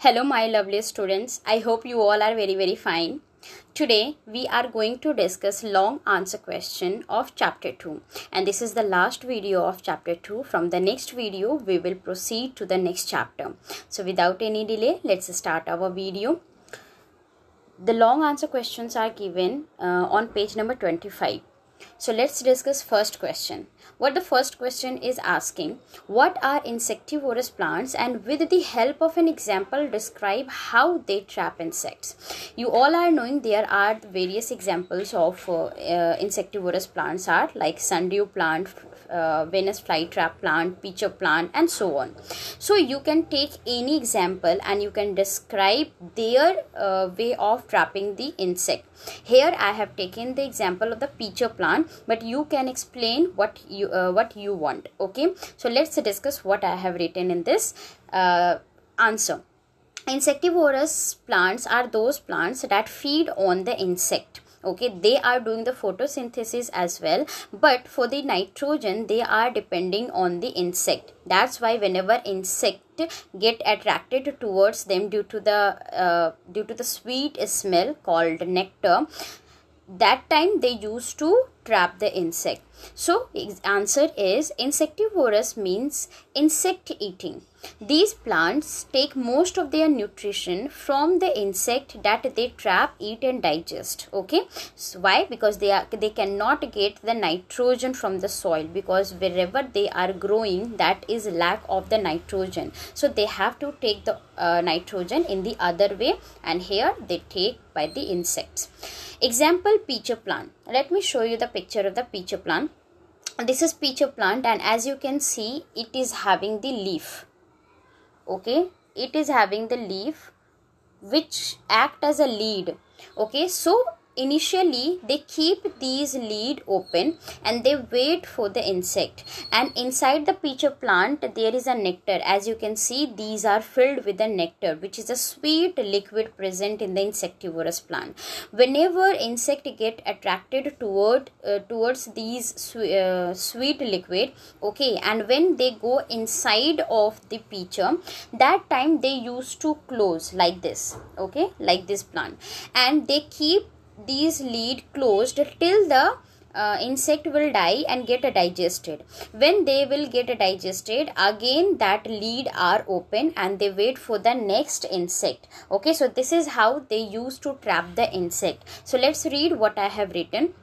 Hello, my lovely students. I hope you all are very, very fine. Today, we are going to discuss long answer question of chapter 2 and this is the last video of chapter 2. From the next video, we will proceed to the next chapter. So without any delay, let's start our video. The long answer questions are given uh, on page number 25. So let's discuss first question. What the first question is asking, what are insectivorous plants and with the help of an example describe how they trap insects. You all are knowing there are various examples of uh, uh, insectivorous plants are like sundew plant, uh, Venus flytrap plant, pitcher plant and so on. So you can take any example and you can describe their uh, way of trapping the insect. Here I have taken the example of the pitcher plant but you can explain what you uh, what you want. Okay. So let's discuss what I have written in this uh, answer. Insectivorous plants are those plants that feed on the insect okay they are doing the photosynthesis as well but for the nitrogen they are depending on the insect. That's why whenever insect get attracted towards them due to the uh, due to the sweet smell called nectar that time they used to trap the insect so answer is insectivorous means insect eating these plants take most of their nutrition from the insect that they trap, eat and digest. Okay. So why? Because they are they cannot get the nitrogen from the soil because wherever they are growing that is lack of the nitrogen. So they have to take the uh, nitrogen in the other way and here they take by the insects. Example pitcher plant. Let me show you the picture of the pitcher plant. This is pitcher plant and as you can see it is having the leaf okay it is having the leaf which act as a lead okay so initially they keep these lead open and they wait for the insect. And inside the pitcher plant there is a nectar. As you can see these are filled with the nectar which is a sweet liquid present in the insectivorous plant. Whenever insect get attracted toward uh, towards these uh, sweet liquid okay and when they go inside of the pitcher that time they used to close like this okay like this plant. And they keep these lead closed till the uh, insect will die and get digested. When they will get digested again that lead are open and they wait for the next insect. Okay so this is how they used to trap the insect. So let's read what i have written.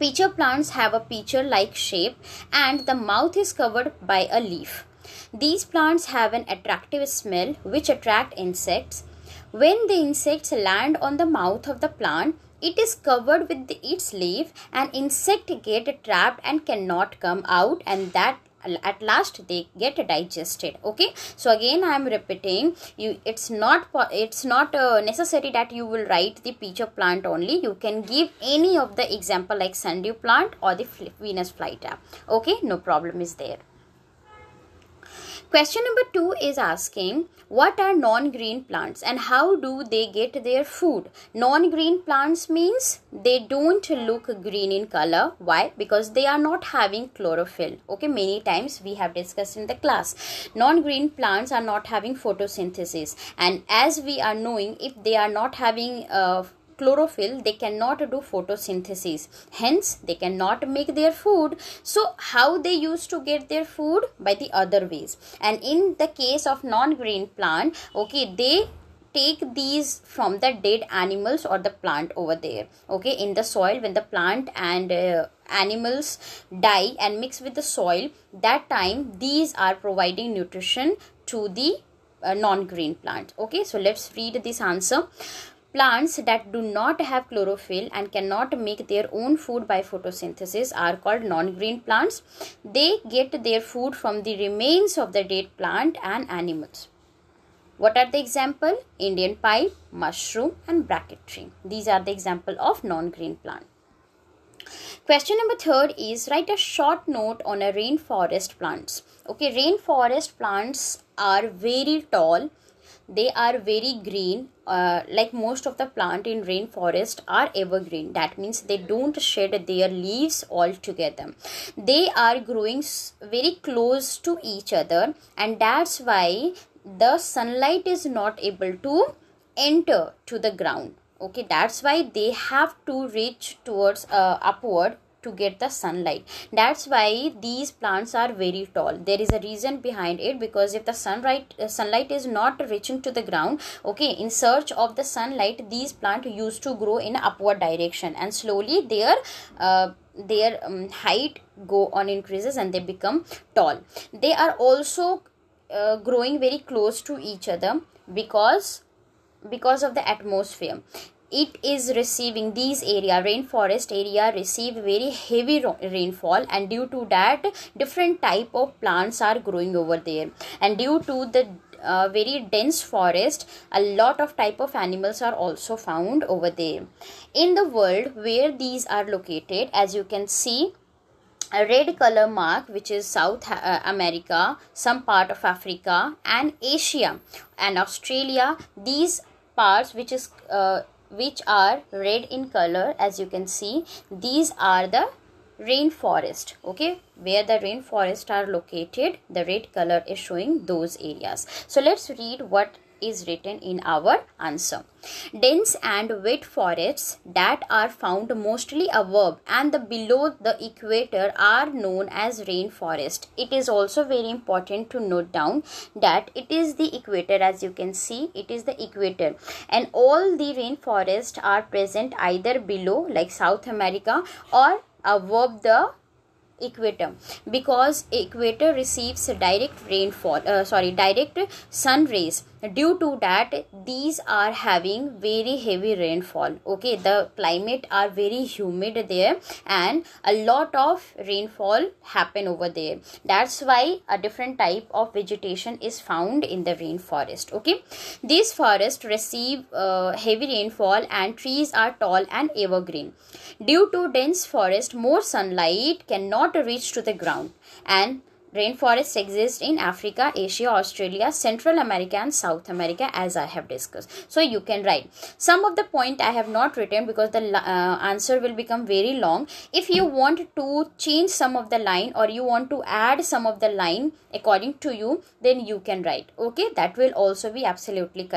Pitcher plants have a pitcher like shape and the mouth is covered by a leaf. These plants have an attractive smell which attract insects. When the insects land on the mouth of the plant it is covered with its leaf. And insect get trapped and cannot come out and that at last they get digested. Okay? So again i am repeating you it's not it's not uh, necessary that you will write the pitcher plant only. You can give any of the example like sundew plant or the venus flytrap okay? No problem is there Question number two is asking what are non-green plants and how do they get their food? Non-green plants means they don't look green in color. Why? Because they are not having chlorophyll. Okay, many times we have discussed in the class. Non-green plants are not having photosynthesis and as we are knowing if they are not having uh, chlorophyll they cannot do photosynthesis. Hence they cannot make their food. So how they used to get their food? By the other ways. And in the case of non green plant okay they take these from the dead animals or the plant over there. Okay in the soil when the plant and uh, animals die and mix with the soil that time these are providing nutrition to the uh, non-green plant. Okay so let's read this answer Plants that do not have chlorophyll and cannot make their own food by photosynthesis are called non-green plants. They get their food from the remains of the dead plant and animals. What are the example? Indian pipe, mushroom and bracket tree. These are the example of non-green plant. Question number third is write a short note on a rainforest plants. Okay, rainforest plants are very tall they are very green uh, like most of the plant in rainforest are evergreen. That means they don't shed their leaves altogether. They are growing very close to each other and that's why the sunlight is not able to enter to the ground. Okay that's why they have to reach towards uh, upward to get the sunlight. That's why these plants are very tall. There is a reason behind it because if the sunlight uh, sunlight is not reaching to the ground okay in search of the sunlight these plants used to grow in upward direction and slowly their uh, their um, height go on increases and they become tall. They are also uh, growing very close to each other because because of the atmosphere it is receiving these area rainforest area receive very heavy rainfall and due to that different type of plants are growing over there. And due to the uh, very dense forest a lot of type of animals are also found over there. In the world where these are located as you can see a red color mark which is south uh, america some part of africa and asia and australia these parts which is uh, which are red in color as you can see. These are the rainforest okay? Where the rainforest are located the red color is showing those areas. So let's read what is written in our answer. Dense and wet forests that are found mostly above and the below the equator are known as rainforest. It is also very important to note down that it is the equator as you can see it is the equator and all the rainforests are present either below like South America or above the equator because equator receives direct rainfall uh, sorry direct sun rays due to that these are having very heavy rainfall okay? The climate are very humid there and a lot of rainfall happen over there. That's why a different type of vegetation is found in the rainforest okay? These forests receive uh, heavy rainfall and trees are tall and evergreen. Due to dense forest more sunlight cannot reach to the ground and Rainforests exist in Africa, Asia, Australia, Central America and South America as I have discussed. So you can write. Some of the point I have not written because the uh, answer will become very long. If you want to change some of the line or you want to add some of the line according to you, then you can write. Okay, that will also be absolutely correct.